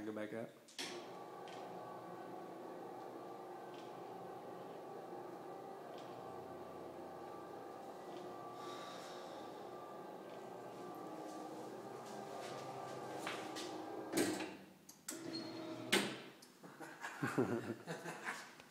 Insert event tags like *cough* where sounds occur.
Alright, go back up. *laughs*